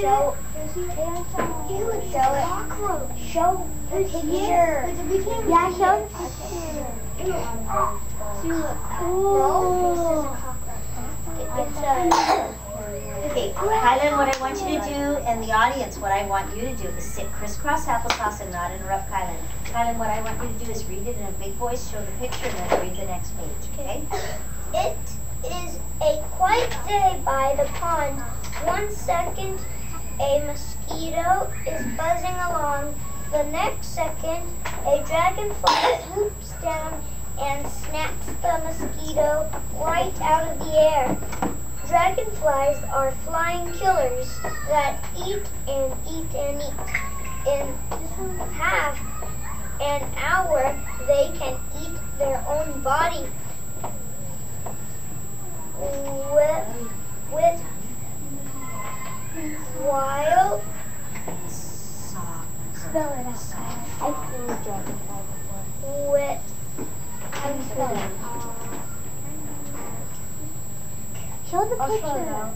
Show, Show it. Show the picture. yeah, show the picture. Okay, Kielan, what I want you to do, and the audience, what I want you to do is sit crisscross applesauce and not interrupt Kielan. Kielan, what I want you to do is read it in a big voice, show the picture, and then read the next page, okay? It is a quiet day by the pond. One second, a mosquito is buzzing along. The next second, a dragonfly swoops down and snaps the mosquito right out of the air. Dragonflies are flying killers that eat and eat and eat. In half an hour, they can eat their own body with, while Spell it out. I've seen dragonfly before. with How do you spell it? Show the picture.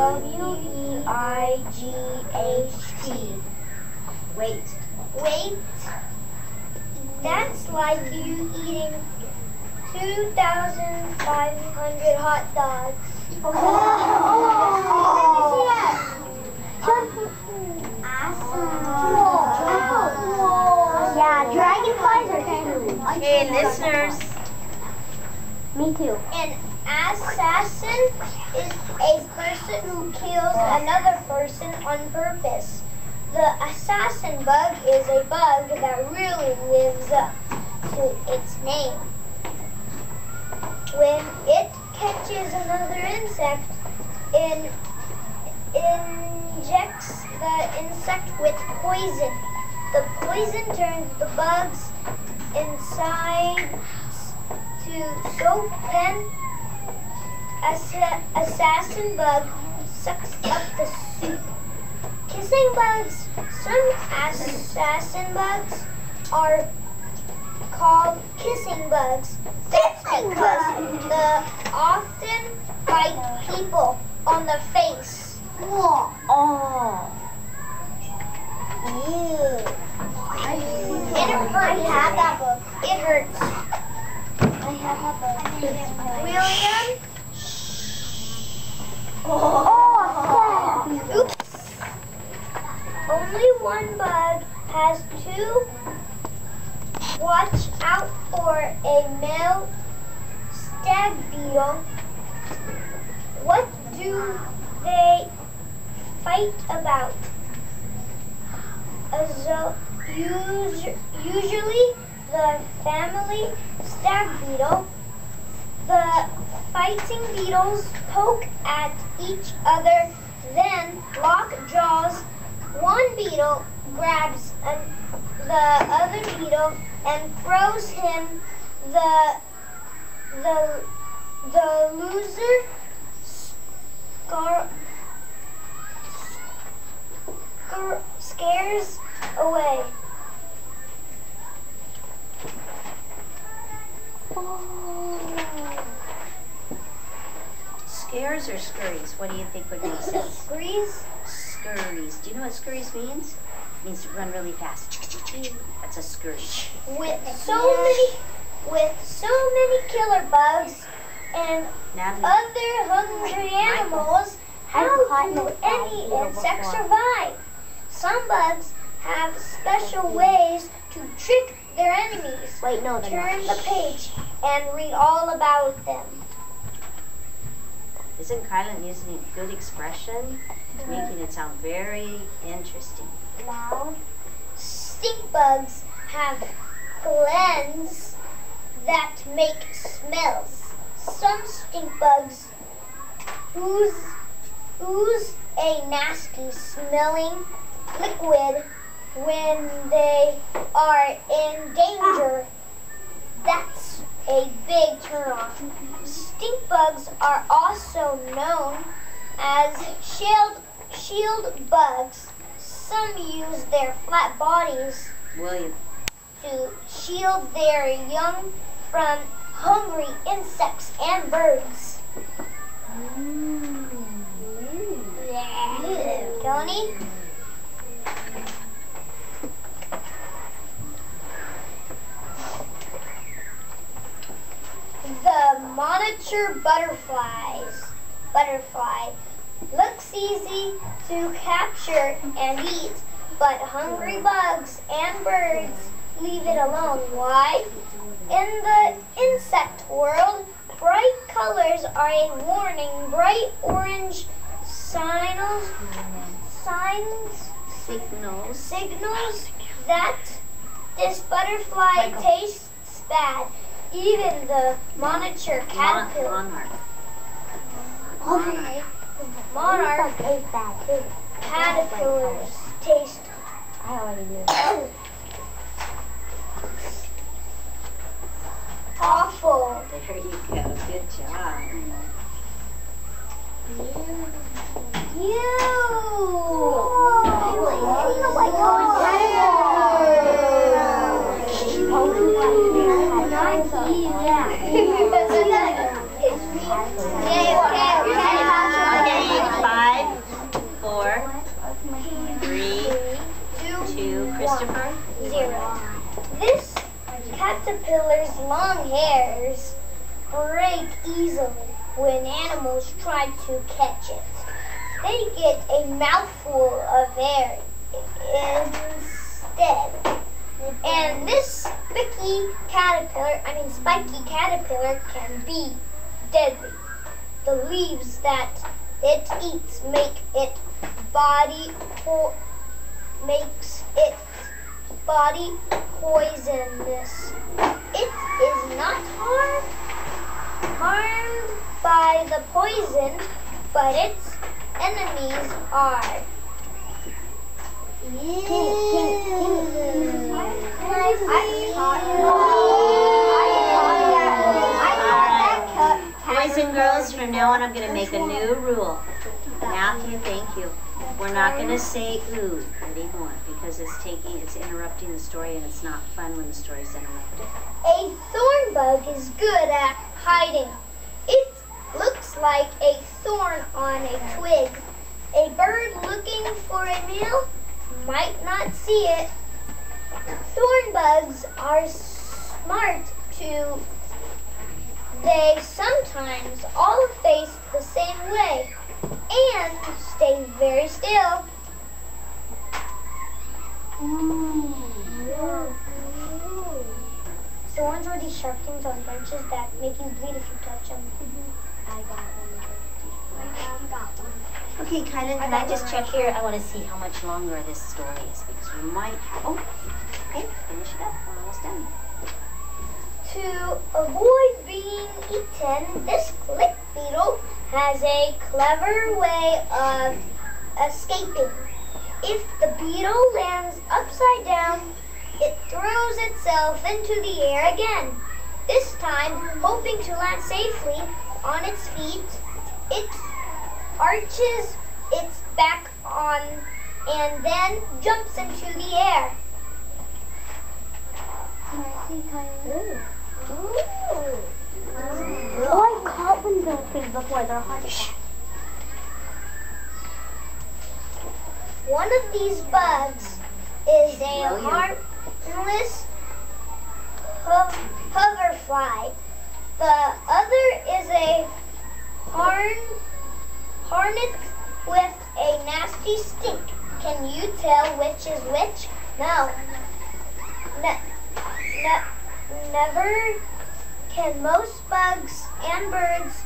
W E I G H T. Wait. Wait, that's like you eating 2,500 hot dogs. Oh. Oh. Awesome. Yeah, dragonflies are kind of. Okay, listeners, Me too. An assassin is a person who kills another person on purpose. The assassin bug is a bug that really lives up to its name. When it catches another insect, it injects the insect with poison. The poison turns the bugs inside to soap assa- assassin bug sucks up the soup. Kissing bugs, some assassin bugs are called kissing bugs. That's because they often bite people on the face. oh, Ew. It hurts. I have that book. It hurts. I have a William? Oh, Oops. Only one bug has two. Watch out for a male stag beetle. What do they fight about? Usually the family stag beetle. The fighting beetles poke at each other, then lock jaws. One beetle grabs an, the other beetle and throws him. The the the loser scar, scar, scares away. Oh. scares or scurries? What do you think would make sense? Screes. Scurries. Do you know what scurries means? Means to run really fast. That's a scurry. with so many with so many killer bugs and Natalie, other hungry animals, how do any insects survive? Some bugs have special ways to trick their enemies. Wait, no, they're Turn not. the page and read all about them. isn't Kielan using a good expression? Making it sound very interesting. Loud. Stink bugs have glands that make smells. Some stink bugs ooze, ooze a nasty smelling liquid when they are in danger. That's a big turnoff. Stink bugs are also known as shield, shield bugs. Some use their flat bodies William, to shield their young from hungry insects and birds. Yeah. Tony? The monitor butterflies. Butterfly looks easy to capture and eat, but hungry bugs and birds leave it alone. Why? In the insect world, bright colors are a warning. Bright orange signals, signs, Signals. signals that this butterfly tastes bad. Even the monitor Mon- caterpillar, Monarch. monarch, monarch Tastes bad too. caterpillars taste I already knew. awful. There you go. Good job. You. Christopher. Zero. This caterpillar's long hairs break easily when animals try to catch it. They get a mouthful of air instead. And this spiky caterpillar, I mean spiky caterpillar can be deadly. The leaves that it eats make it body makes it body poisonous. It is not harm, harmed by the poison, but its enemies are. Boys and girls, from now on I'm going to make a new rule. Matthew, thank you. We're not going to say ooh anymore because it's taking, it's interrupting the story and it's not fun when the story's interrupted. A thorn bug is good at hiding. It looks like a thorn on a twig. A bird looking for a meal might not see it. Thorn bugs are smart too. They sometimes all face the same way and stay very still. So ones where these sharp things on branches that make you bleed if you touch them. I got one. I got one. Okay, Kielan, can I just check here? I want to see how much longer this story is because we might have, oh, okay, finish it up. We're almost done. To avoid being eaten, this click has a clever way of escaping. If the beetle lands upside down, it throws itself into the air again. This time, hoping to land safely on its feet, it arches its back on and then jumps into the air. Can I see Kylie? Oh, I of before. They're hard. One of these bugs is a harmless ho- hoverfly. The other is a harn hornet with a nasty stink. Can you tell which is which? No. Ne- ne- never can most bugs and birds.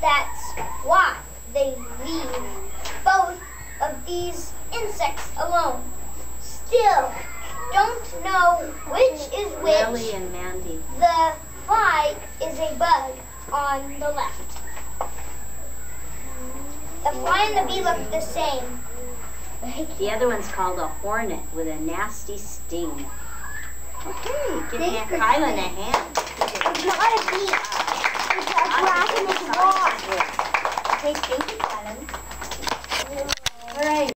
That's why they leave both of these insects alone. Still, don't know which is Lily which. and Mandy. The fly is a bug on the left. The fly and the bee look the same. The other one's called a hornet with a nasty sting. Okay, give Aunt Kielan a hand. Okay, thank you, All right.